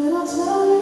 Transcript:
And I'll tell you